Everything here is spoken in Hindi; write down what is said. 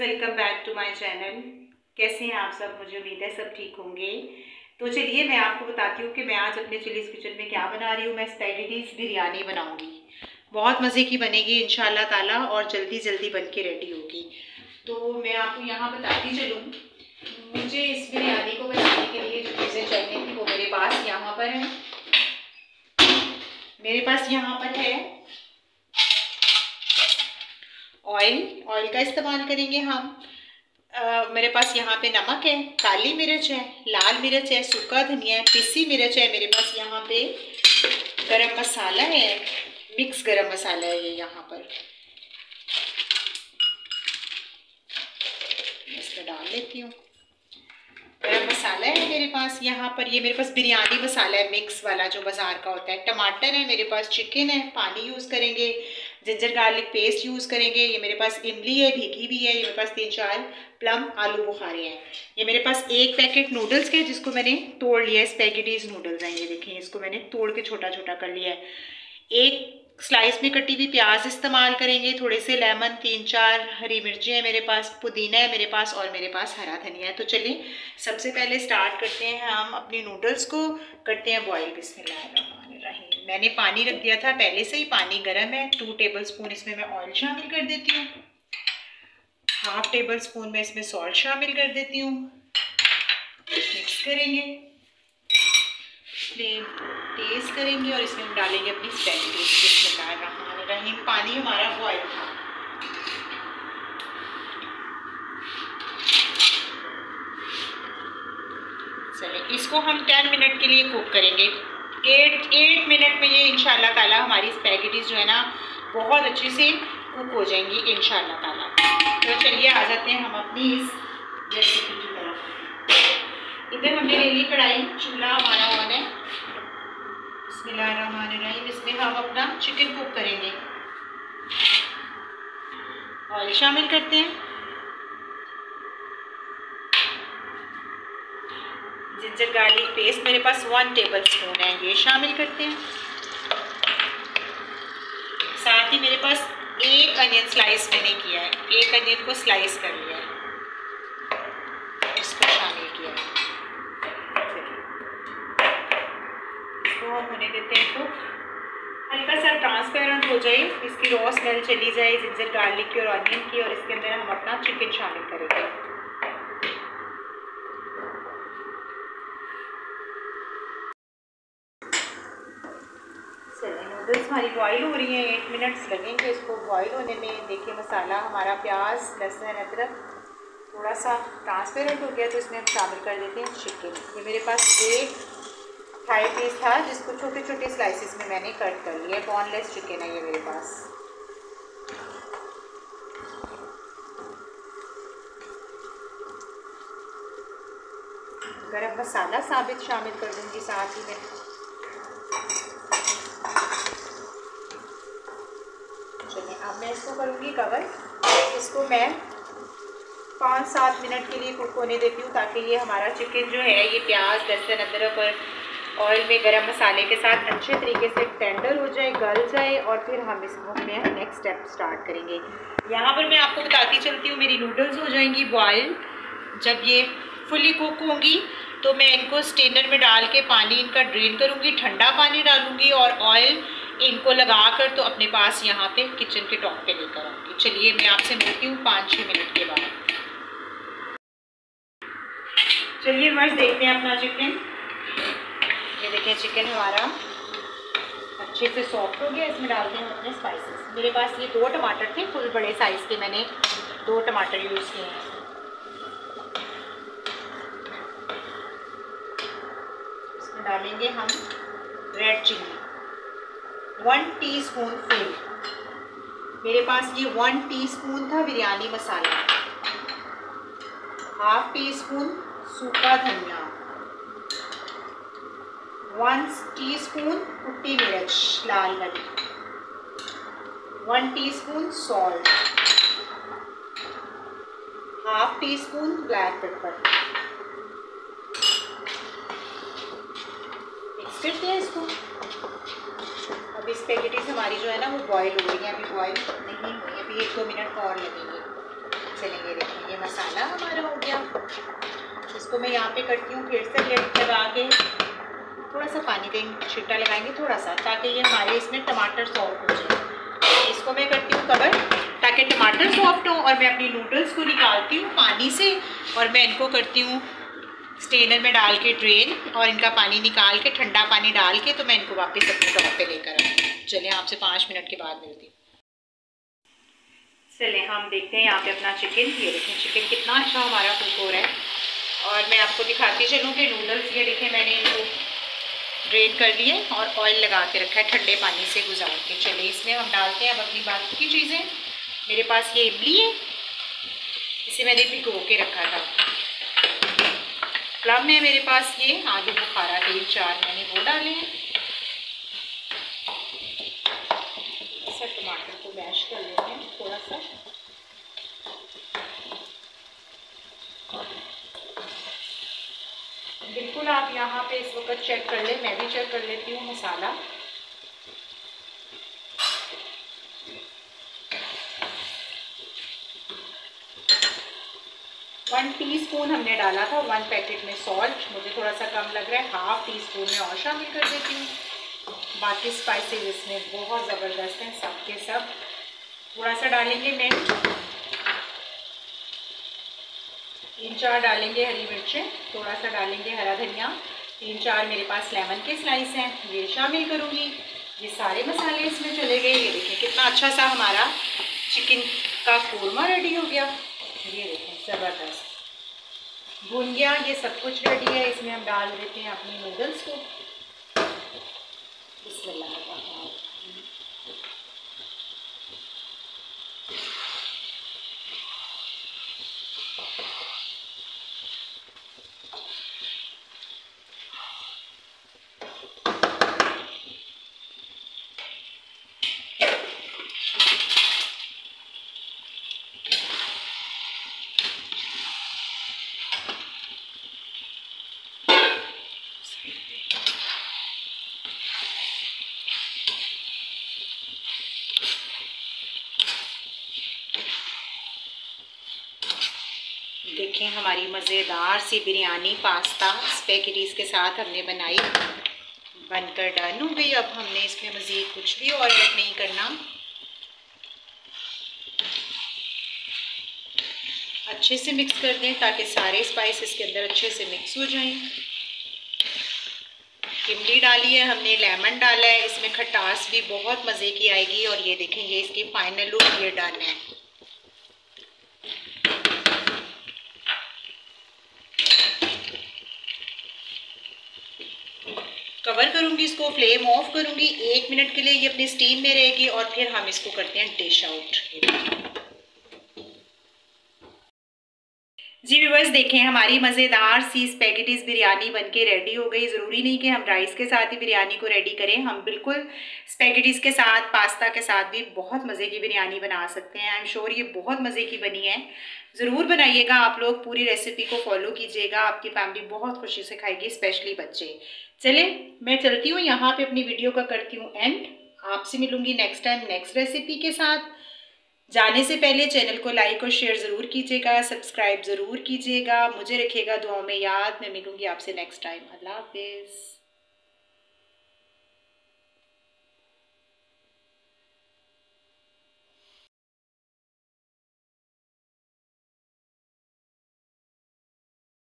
Welcome back to my channel कैसे हैं आप सब? मुझे उम्मीद है सब ठीक होंगे। तो चलिए, मैं आपको बताती हूँ कि मैं आज अपने चिलीज किचन में क्या बना रही हूँ। मैं स्पेगेटीज बिरयानी बनाऊँगी। बहुत मज़े की बनेगी इन ताला, और जल्दी जल्दी बन के रेडी होगी। तो मैं आपको यहाँ बताती चलूँ मुझे इस बिरयानी को बनाने के लिए जो चीज़ें चाहिए थी वो मेरे पास यहाँ पर है। मेरे पास यहाँ पर है ऑयल ऑयल का इस्तेमाल करेंगे हम। आ, मेरे पास यहाँ पे नमक है काली मिर्च है लाल मिर्च है सूखा धनिया है पिसी मिर्च है मेरे पास यहाँ पे गरम मसाला है मिक्स गरम मसाला है ये यहाँ पर। इसमें डाल लेती हूँ। गरम मसाला है मेरे पास यहाँ पर ये मेरे पास बिरयानी मसाला है मिक्स वाला जो बाज़ार का होता है। टमाटर है मेरे पास चिकन है पानी यूज़ करेंगे। जिंजर गार्लिक पेस्ट यूज़ करेंगे। ये मेरे पास इमली है, भीगी भी है, ये मेरे पास तीन चार प्लम आलू बुखारे हैं। ये मेरे पास एक पैकेट नूडल्स के जिसको मैंने तोड़ लिया है स्पेगेटीज नूडल्स हैं ये देखें, इसको मैंने तोड़ के छोटा छोटा कर लिया है। एक स्लाइस में कटी हुई प्याज इस्तेमाल करेंगे, थोड़े से लेमन तीन चार हरी मिर्ची है मेरे पास, पुदीना है मेरे पास और मेरे पास हरा धनिया है। तो चलिए, सबसे पहले स्टार्ट करते हैं हम अपनी नूडल्स को, करते हैं बॉयल बिस्मिल्लाहिर्रहमानिर्रहीम। मैंने पानी रख दिया था, पहले से ही पानी गर्म है। टू टेबल स्पून इसमें मैं ऑयल शामिल कर देती हूँ। हाफ़ टेबल स्पून में इसमें सॉल्ट शामिल कर देती हूँ। मिक्स करेंगे। फ्लेम तेज़ करेंगे और इसमें हम डालेंगे अपनी स्टैंड रहीम। पानी हमारा बॉयल था। चलिए, इसको हम टेन मिनट के लिए कुक करेंगे। एट एट मिनट में ये इंशाल्लाह ताला हमारी स्पैगेटीज जो है ना, बहुत अच्छे से कुक हो जाएँगी इंशाल्लाह ताला। तो चलिए आ जाते हैं हम अपनी इस रेसिपी की तरफ़। इधर हमने ले ली कढ़ाई, चूल्हा हमारा ऑन है। बिस्मिल्लाहिर्रहमानिर्रहीम, इसमें हम अपना चिकन कुक करेंगे। ऑयल शामिल करते हैं। जिंजर गार्लिक पेस्ट मेरे पास वन टेबल स्पून है। ये शामिल करते हैं। साथ ही मेरे पास एक अनियन स्लाइस मैंने किया है। एक अनियन को स्लाइस कर लिया है। इसको शामिल किया है। इसको हम होने देते हैं तो हल्का सा ट्रांसपेरेंट हो जाए। इसकी रॉ स्मेल चली जाए, जिंजर गार्लिक की और अनियन की, और इसके अंदर हम अपना चिकन शामिल करेंगे चलिए नूडल्स हमारी बॉईल हो रही हैं एट मिनट्स लगेंगे इसको बॉईल होने में। देखिए, मसाला, हमारा प्याज, लहसुन, अदरक थोड़ा सा ट्रांसपेरेंट हो गया तो इसमें हम शामिल कर देते हैं चिकन ये मेरे पास एक थाई पीस था, जिसको छोटे छोटे स्लाइसिस में मैंने कट कर लिया बॉनलेस चिकन है ये मेरे पास। गरम मसाला साबित शामिल कर दूँगी साथ ही में चलिए अब मैं इसको करूँगी कवर इसको मैं पाँच सात मिनट के लिए कुक होने देती हूँ ताकि ये हमारा चिकन जो है, ये प्याज, लहसुन, अदरक और ऑयल में गरम मसाले के साथ अच्छे तरीके से टेंडर हो जाए, गल जाए और फिर हम इसको में नेक्स्ट स्टेप स्टार्ट करेंगे। यहाँ पर मैं आपको बताती चलती हूँ, मेरी नूडल्स हो जाएँगी बॉयल जब ये फुली कुक होंगी तो मैं इनको स्टेनर में डाल के पानी इनका ड्रेन करूँगी, ठंडा पानी डालूँगी और ऑयल इनको लगा कर तो अपने पास यहाँ पे किचन के टॉप पे लेकर आऊँगी। चलिए, मैं आपसे मिलती हूँ पाँच छः मिनट के बाद। चलिए, बस देखते हैं अपना चिकन ये देखिए चिकन हमारा अच्छे से सॉफ्ट हो गया। इसमें डालते हैं अपने स्पाइसेस मेरे पास ये दो टमाटर थे, फुल बड़े साइज़ के मैंने दो टमाटर यूज़ किए हैं। इसमें डालेंगे हम red chilli one teaspoon full मेरे पास ये वन टीस्पून था biryani masala. Half teaspoon सूखा धनिया। वन टीस्पून कुट्टी मिर्च, लाल वाली one teaspoon salt half teaspoon black pepper mix करते हैं इसको। अभी स्पेगेटीज हमारी जो है ना, वो बॉईल हो रही है। अभी बॉईल नहीं हुई अभी एक दो मिनट और लगेंगे। चलिए देखिए ये मसाला हमारा हो गया। इसको मैं यहाँ पे करती हूँ। फिर से लेट लगा के थोड़ा सा पानी देंगे छिट्टा लगाएँगे थोड़ा सा ताकि ये हमारे इसमें टमाटर सॉफ्ट हो जाए। इसको मैं करती हूँ कवर ताकि टमाटर सॉफ्ट हो और मैं अपनी नूडल्स को निकालती हूँ पानी से। और मैं इनको करती हूँ स्टेनर में डाल के ड्रेन और इनका पानी निकाल के, ठंडा पानी डाल के तो मैं इनको वापस अपने टॉप पे लेकर आऊँ चलिए आपसे पाँच मिनट के बाद मिलती हूँ। चलिए, हम देखते हैं यहाँ पे अपना चिकन ये देखें चिकन कितना अच्छा हमारा कुक हो रहा है। और मैं आपको दिखाती चलूँ कि नूडल्स ये देखें मैंने इनको ड्रेन कर लिए और ऑयल लगा के रखा है, ठंडे पानी से गुजार के। चले इसमें हम डालते हैं अब अपनी बाकी की चीज़ें। मेरे पास ये इमली है, इसे मैंने भिगो के रखा था। प्लम में मेरे पास ये आलू बुखारा तेल चार मैंने वो डाले हैं। ऐसा टमाटर को मैश कर लेते हैं, थोड़ा सा। बिल्कुल आप यहाँ पे इस वक्त चेक कर ले, मैं भी चेक कर लेती हूँ मसाला। वन टीस्पून हमने डाला था वन पैकेट में सॉल्ट मुझे थोड़ा सा कम लग रहा है हाफ़ टी स्पून में और शामिल कर देती हूँ। बाकी स्पाइसेस इसमें बहुत ज़बरदस्त हैं सब के सब। थोड़ा सा डालेंगे मिर्च तीन चार डालेंगे हरी मिर्चें थोड़ा सा डालेंगे हरा धनिया। तीन चार मेरे पास लेमन के स्लाइस हैं, ये शामिल करूँगी। ये सारे मसाले इसमें चले गए। ये देखें कितना अच्छा सा हमारा चिकन का कौरमा रेडी हो गया। ज़बरदस्त। भुन गया ये सब कुछ रेडी है, इसमें हम डाल देते हैं अपने नूडल्स को। बिस्मिल्लाह। देखें, हमारी मज़ेदार सी बिरयानी, पास्ता, स्पेगेटीज़ के साथ हमने बनाई। बनकर डन हो गई। अब हमने इसमें मज़ीद कुछ भी और ऐड नहीं करना। अच्छे से मिक्स कर दें ताकि सारे स्पाइस इसके अंदर अच्छे से मिक्स हो जाएँ। इमली डाली है, हमने लेमन डाला है। इसमें खटास भी बहुत मज़े की आएगी और ये देखें, ये इसकी फाइनल लुक ये डन है। कवर करूँगी, इसको फ्लेम ऑफ़ करूँगी। एक मिनट के लिए ये अपनी स्टीम में रहेगी और फिर हम इसको करते हैं डिश आउट जी व्यूवर्स देखें, हमारी मज़ेदार सी स्पेगेटीज़ बिरयानी बनके रेडी हो गई। ज़रूरी नहीं कि हम राइस के साथ ही बिरयानी को रेडी करें। हम बिल्कुल स्पेगेटीज़ के साथ पास्ता के साथ भी बहुत मज़े की बिरयानी बना सकते हैं। आई एम श्योर ये बहुत मज़े की बनी है। ज़रूर बनाइएगा आप लोग, पूरी रेसिपी को फॉलो कीजिएगा। आपकी फैमिली बहुत खुशी से खाएगी स्पेशली बच्चे। चले, मैं चलती हूँ। यहाँ पर अपनी वीडियो का करती हूँ एंड आपसे मिलूँगी नेक्स्ट टाइम नेक्स्ट रेसिपी के साथ। जाने से पहले चैनल को लाइक और शेयर ज़रूर कीजिएगा, सब्सक्राइब ज़रूर कीजिएगा। मुझे रखिएगा दुआ में याद। मैं मिलूँगी आपसे नेक्स्ट टाइम अल्लाह हाफिज़।